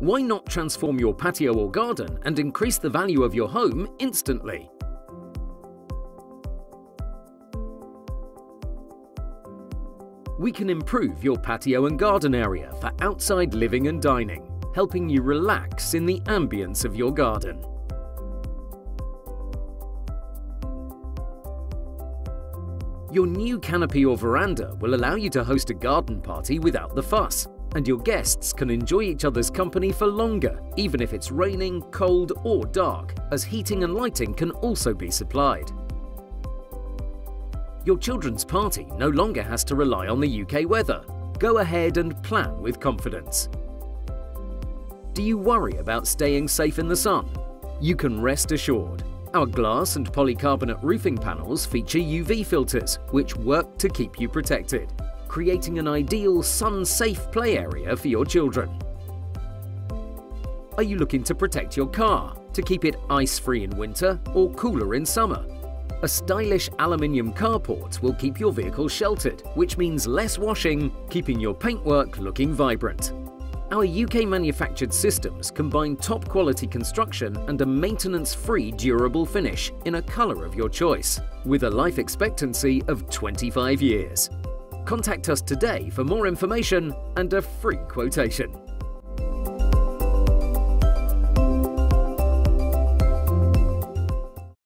Why not transform your patio or garden and increase the value of your home instantly? We can improve your patio and garden area for outside living and dining, helping you relax in the ambience of your garden. Your new canopy or veranda will allow you to host a garden party without the fuss, and your guests can enjoy each other's company for longer, even if it's raining, cold or dark, as heating and lighting can also be supplied. Your children's party no longer has to rely on the UK weather. Go ahead and plan with confidence. Do you worry about staying safe in the sun? You can rest assured our glass and polycarbonate roofing panels feature UV filters, which work to keep you protected, creating an ideal sun-safe play area for your children. Are you looking to protect your car, to keep it ice-free in winter or cooler in summer? A stylish aluminium carport will keep your vehicle sheltered, which means less washing, keeping your paintwork looking vibrant. Our UK manufactured systems combine top quality construction and a maintenance-free durable finish in a colour of your choice, with a life expectancy of 25 years. Contact us today for more information and a free quotation.